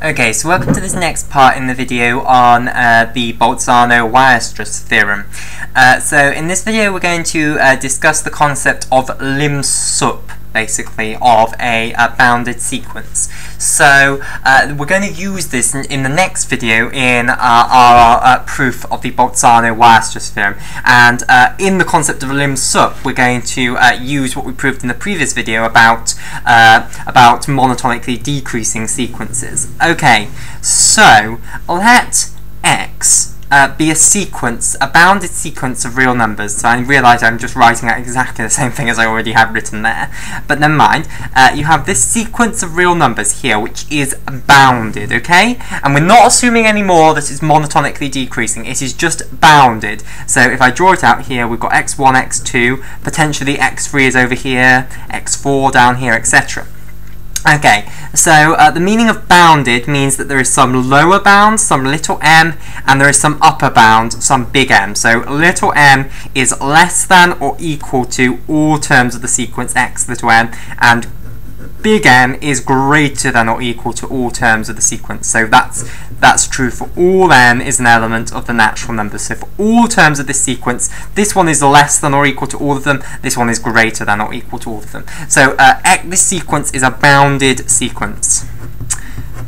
Okay, so welcome to this next part in the video on uh, the Bolzano-Weierstrass theorem. Uh, so in this video we're going to uh, discuss the concept of lim sup, basically, of a, bounded sequence. So uh, we're going to use this in, in the next video in uh, our uh, proof of the Bolzano-Weierstrass theorem. And in the concept of lim sup, we're going to use what we proved in the previous video about, about monotonically decreasing sequences. Okay, so let x uh, be a sequence, a bounded sequence of real numbers. So I realise I'm just writing out exactly the same thing as I already had written there. But never mind. Uh, you have this sequence of real numbers here, which is bounded, okay? And we're not assuming anymore that it's monotonically decreasing. It is just bounded. So if I draw it out here, we've got x1, x2, potentially x3 is over here, x4 down here, etc. Okay, so uh, the meaning of bounded means that there is some lower bound, some little m, and there is some upper bound, some big M. So little m is less than or equal to all terms of the sequence x little m, and big M is greater than or equal to all terms of the sequence. So that's that's true for all n is an element of the natural numbers. So for all terms of this sequence, this one is less than or equal to all of them, this one is greater than or equal to all of them. So uh, this sequence is a bounded sequence.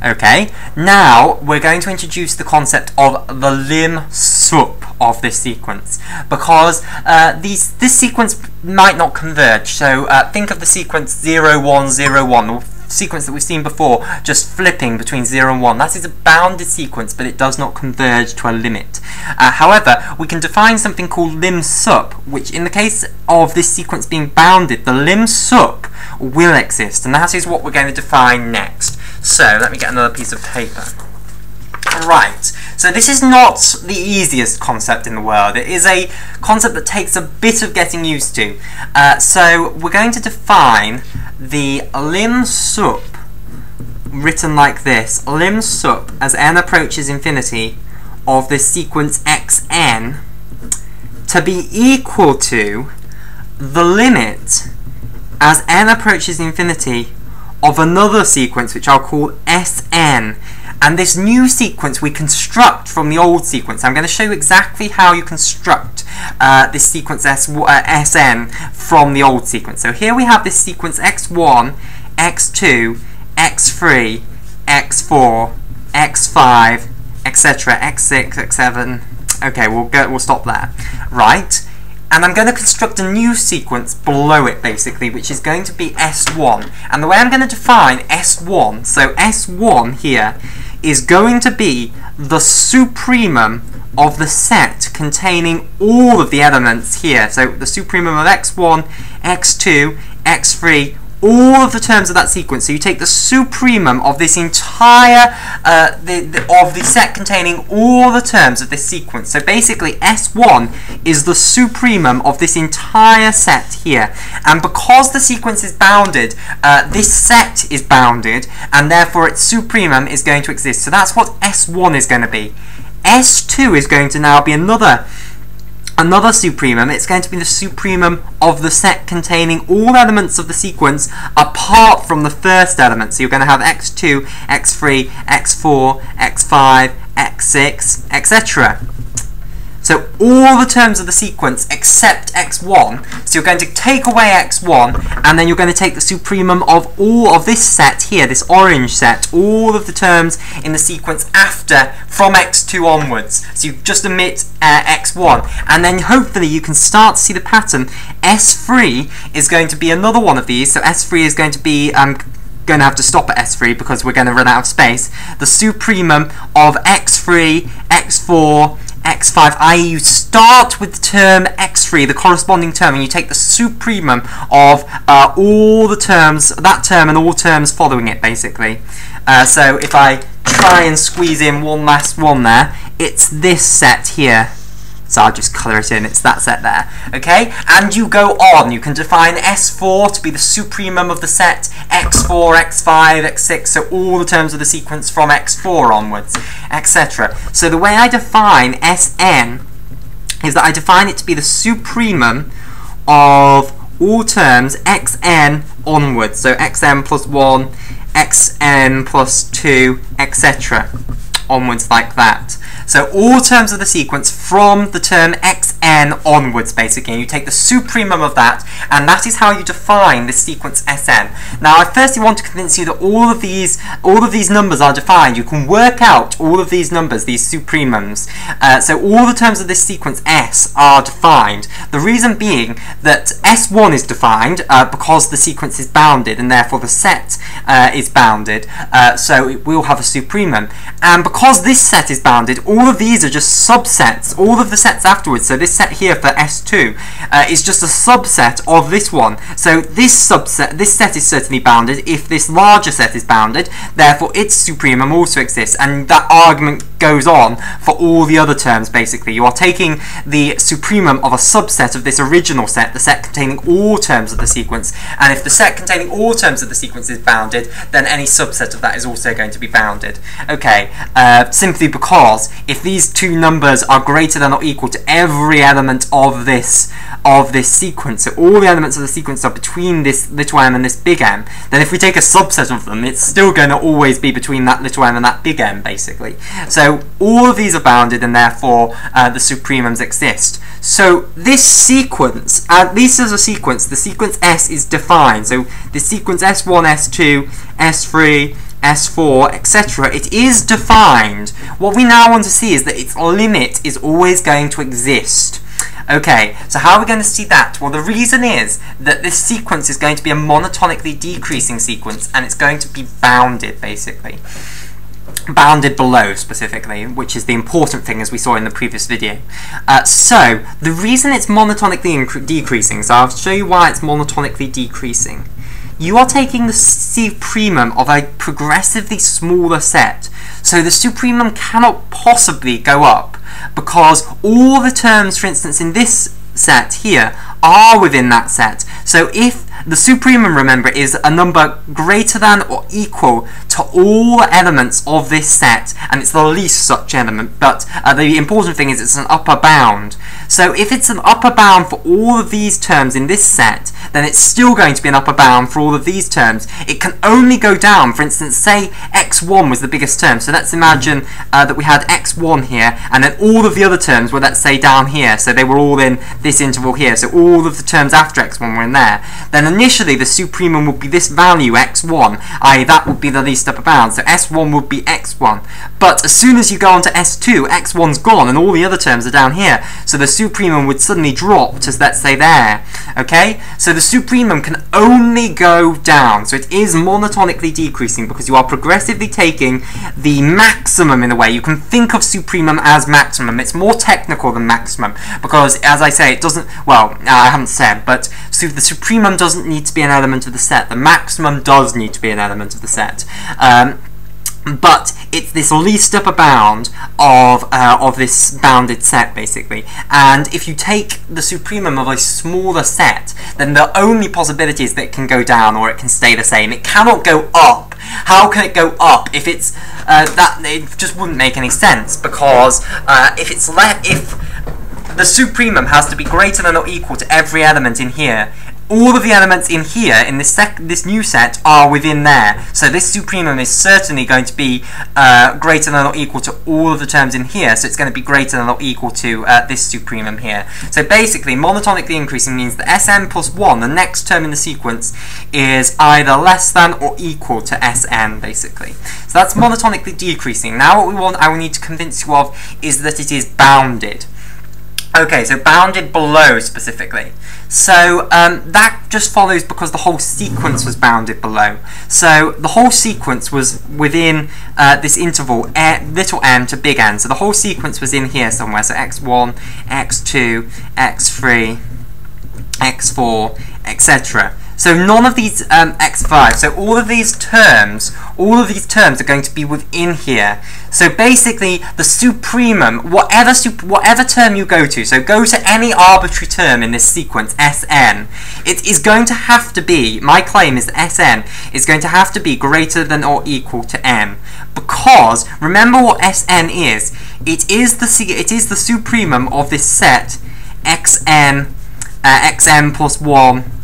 Okay, now we're going to introduce the concept of the lim sup of this sequence because uh, these this sequence might not converge. So uh, think of the sequence 0, 1, 0, 1, the sequence that we've seen before, just flipping between 0 and 1. That is a bounded sequence, but it does not converge to a limit. Uh, however, we can define something called lim sup, which in the case of this sequence being bounded, the lim sup will exist, and that is what we're going to define next. So let me get another piece of paper. Right, so this is not the easiest concept in the world. It is a concept that takes a bit of getting used to. Uh, so we're going to define the lim sup written like this. Lim sup as n approaches infinity of this sequence xn to be equal to the limit as n approaches infinity of another sequence which I'll call Sn. And this new sequence we construct from the old sequence. I'm going to show you exactly how you construct uh, this sequence S, uh, Sn from the old sequence. So here we have this sequence x1, x2, x3, x4, x5, etc., x6, x7. Okay, we'll go. We'll stop there. Right and I'm going to construct a new sequence below it basically which is going to be S1 and the way I'm going to define S1 so S1 here is going to be the supremum of the set containing all of the elements here. So the supremum of x1 x2 x3 all of the terms of that sequence. So you take the supremum of this entire, uh, the, the, of the set containing all the terms of this sequence. So basically S1 is the supremum of this entire set here. And because the sequence is bounded, uh, this set is bounded, and therefore its supremum is going to exist. So that's what S1 is going to be. S2 is going to now be another another supremum, it's going to be the supremum of the set containing all elements of the sequence apart from the first element. So you're going to have x2, x3, x4, x5, x6, etc. So all the terms of the sequence except x1, so you're going to take away x1, and then you're going to take the supremum of all of this set here, this orange set, all of the terms in the sequence after, from x2 onwards. So you just omit uh, x1, and then hopefully you can start to see the pattern. S3 is going to be another one of these, so S3 is going to be um, going to have to stop at S3 because we're going to run out of space. The supremum of x3, x4, x5, i.e. you start with the term x3, the corresponding term, and you take the supremum of uh, all the terms, that term and all terms following it, basically. Uh, so if I try and squeeze in one last one there, it's this set here. So I'll just colour it in, it's that set there. Okay, and you go on. You can define S4 to be the supremum of the set, X4, X5, X6, so all the terms of the sequence from X4 onwards, etc. So the way I define Sn is that I define it to be the supremum of all terms xn onwards. So xn plus 1, xn plus 2, etc. onwards like that. So all terms of the sequence from the term xn onwards, basically. You take the supremum of that, and that is how you define the sequence Sn. Now, I firstly want to convince you that all of these all of these numbers are defined. You can work out all of these numbers, these supremums. Uh, so all the terms of this sequence S are defined. The reason being that S1 is defined uh, because the sequence is bounded, and therefore the set uh, is bounded. Uh, so it will have a supremum. And because this set is bounded, all of these are just subsets, all of the sets afterwards, so this set here for S2 uh, is just a subset of this one. So this subset, this set is certainly bounded if this larger set is bounded, therefore its supremum also exists, and that argument goes on for all the other terms basically. You are taking the supremum of a subset of this original set, the set containing all terms of the sequence, and if the set containing all terms of the sequence is bounded, then any subset of that is also going to be bounded. Okay, uh, simply because if these two numbers are greater than or equal to every element of this of this sequence, so all the elements of the sequence are between this little m and this big M, then if we take a subset of them, it's still going to always be between that little m and that big M, basically. So all of these are bounded, and therefore uh, the supremums exist. So this sequence, at least as a sequence, the sequence S is defined. So the sequence S1, S2, S3, S4, etc. It is defined. What we now want to see is that its limit is always going to exist. Okay, so how are we going to see that? Well, the reason is that this sequence is going to be a monotonically decreasing sequence, and it's going to be bounded, basically. Bounded below, specifically, which is the important thing, as we saw in the previous video. Uh, so, the reason it's monotonically decreasing, so I'll show you why it's monotonically decreasing you are taking the supremum of a progressively smaller set. So the supremum cannot possibly go up because all the terms, for instance, in this set here are within that set. So if the supremum, remember, is a number greater than or equal to all elements of this set, and it's the least such element, but uh, the important thing is it's an upper bound. So if it's an upper bound for all of these terms in this set, then it's still going to be an upper bound for all of these terms. It can only go down, for instance, say x1 was the biggest term, so let's imagine uh, that we had x1 here, and then all of the other terms were, let's say, down here, so they were all in this interval here, so all of the terms after x1 were in there. Then initially the supremum would be this value, x1, i.e. that would be the least upper bound, so s1 would be x1. But as soon as you go on to s2, x1's gone, and all the other terms are down here, so the supremum would suddenly drop to, let's say, there. Okay? So the supremum can only go down. So it is monotonically decreasing because you are progressively taking the maximum in a way. You can think of supremum as maximum. It's more technical than maximum because, as I say, it doesn't, well, I haven't said, but so the supremum doesn't need to be an element of the set. The maximum does need to be an element of the set. Um, but it's this least upper bound of uh, of this bounded set basically. And if you take the supremum of a smaller set then the only possibility is that it can go down or it can stay the same. It cannot go up. How can it go up if it's uh, that it just wouldn't make any sense because uh, if it's le if the supremum has to be greater than or equal to every element in here all of the elements in here, in this this new set, are within there. So this supremum is certainly going to be uh, greater than or equal to all of the terms in here, so it's going to be greater than or equal to uh, this supremum here. So basically, monotonically increasing means that Sn plus 1, the next term in the sequence, is either less than or equal to Sn, basically. So that's monotonically decreasing. Now what we want, I will need to convince you of, is that it is bounded. Okay, so bounded below specifically. So um, that just follows because the whole sequence was bounded below. So the whole sequence was within uh, this interval, little m to big N. So the whole sequence was in here somewhere. So x1, x2, x3, x4, etc. So none of these um, x5, so all of these terms, all of these terms are going to be within here. So basically, the supremum, whatever whatever term you go to, so go to any arbitrary term in this sequence, Sn, it is going to have to be, my claim is Sn is going to have to be greater than or equal to n. Because, remember what Sn is, it is the, it is the supremum of this set, xn, uh, xn plus 1,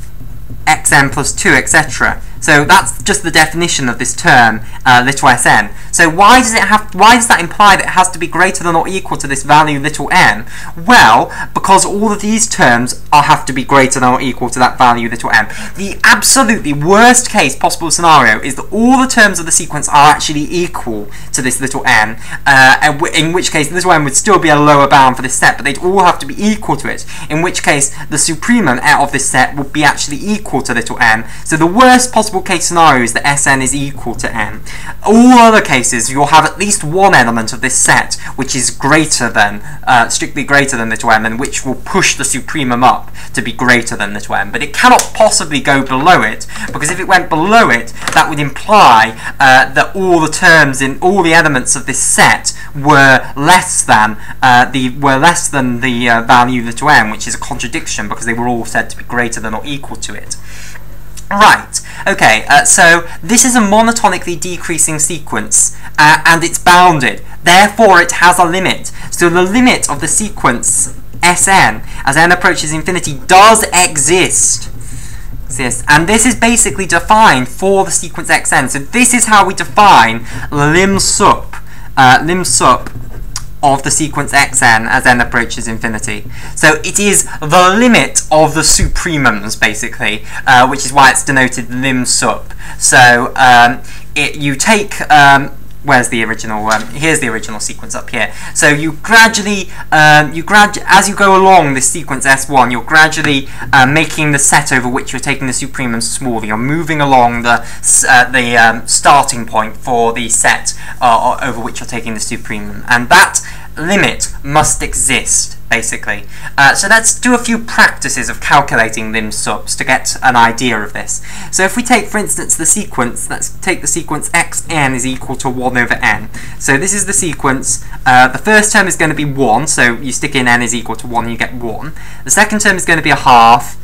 xn plus 2, etc. So that's just the definition of this term, uh, little sn. So why does it have? Why does that imply that it has to be greater than or equal to this value little n? Well, because all of these terms are have to be greater than or equal to that value little n. The absolutely worst case possible scenario is that all the terms of the sequence are actually equal to this little n, uh, in which case little m would still be a lower bound for this set, but they'd all have to be equal to it. In which case the supremum out of this set would be actually equal to little n. So the worst possible possible case scenario is that Sn is equal to n. All other cases, you'll have at least one element of this set which is greater than, uh, strictly greater than little m, and which will push the supremum up to be greater than little m. But it cannot possibly go below it, because if it went below it, that would imply uh, that all the terms in all the elements of this set were less than uh, the were less than the uh, value little m, which is a contradiction because they were all said to be greater than or equal to it. Right, okay, uh, so this is a monotonically decreasing sequence, uh, and it's bounded. Therefore, it has a limit. So the limit of the sequence Sn, as n approaches infinity, does exist. Exist. And this is basically defined for the sequence Xn. So this is how we define lim sup, uh, lim sup of the sequence xn as n approaches infinity. So it is the limit of the supremums, basically, uh, which is why it's denoted lim sup. So um, it, you take um, where's the original um, here's the original sequence up here. So you gradually um, you grad as you go along this sequence S1 you're gradually uh, making the set over which you're taking the supremum smaller you're moving along the uh, the um, starting point for the set uh, over which you're taking the supremum and that limit must exist, basically. Uh, so let's do a few practices of calculating lim sups to get an idea of this. So if we take, for instance, the sequence, let's take the sequence xn is equal to 1 over n. So this is the sequence. Uh, the first term is going to be 1, so you stick in n is equal to 1, you get 1. The second term is going to be a half.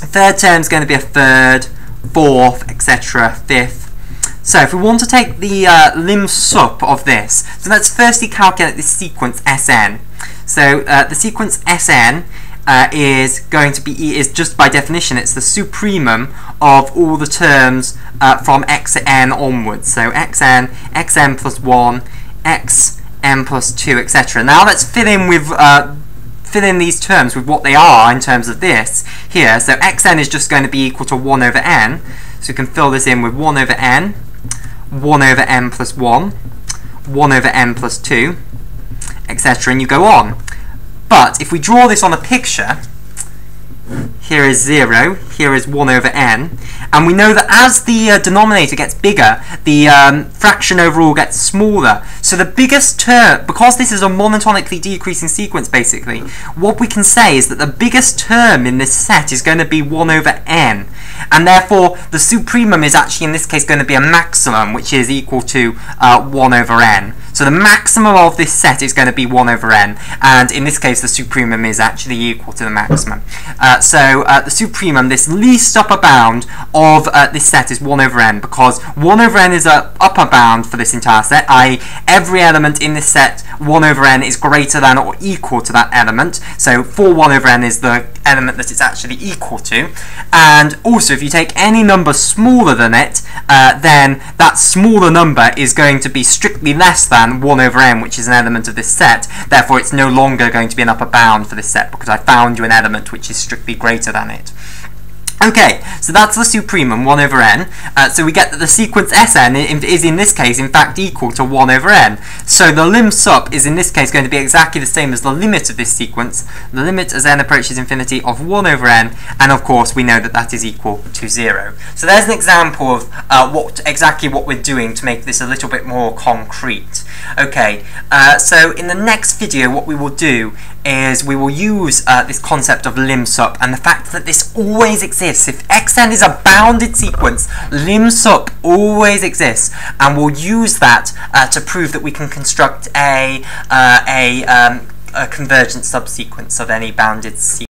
The third term is going to be a third, fourth, etc., fifth, so if we want to take the uh, lim sup of this, so let's firstly calculate this sequence Sn. So uh, the sequence Sn uh, is going to be, is just by definition, it's the supremum of all the terms uh, from xn onwards. So xn, xn plus 1, xn plus 2, etc. Now let's fill in with uh, fill in these terms with what they are in terms of this here. So xn is just going to be equal to 1 over n. So we can fill this in with 1 over n 1 over n plus 1, 1 over n plus 2, etc. and you go on. But if we draw this on a picture, here is 0, here is 1 over n, and we know that as the uh, denominator gets bigger, the um, fraction overall gets smaller. So the biggest term, because this is a monotonically decreasing sequence basically, what we can say is that the biggest term in this set is going to be 1 over n, and therefore the supremum is actually in this case going to be a maximum, which is equal to uh, 1 over n. So the maximum of this set is going to be 1 over n, and in this case the supremum is actually equal to the maximum. Uh, so uh, the supremum, this least upper bound of uh, this set is 1 over n, because 1 over n is a upper bound for this entire set, i.e. every element in this set 1 over n is greater than or equal to that element, so for 1 over n is the element that it's actually equal to, and also if you take any number smaller than it, uh, then that smaller number is going to be strictly less than 1 over n, which is an element of this set. Therefore, it's no longer going to be an upper bound for this set because I found you an element which is strictly greater than it. Okay, so that's the supremum, 1 over n. Uh, so we get that the sequence Sn is in this case in fact equal to 1 over n. So the lim sup is in this case going to be exactly the same as the limit of this sequence, the limit as n approaches infinity of 1 over n, and of course we know that that is equal to 0. So there's an example of uh, what exactly what we're doing to make this a little bit more concrete. Okay, uh, so in the next video what we will do is we will use uh, this concept of lim sup and the fact that this always exists. If xn is a bounded sequence, lim sup always exists and we'll use that uh, to prove that we can construct a, uh, a, um, a convergent subsequence of any bounded sequence.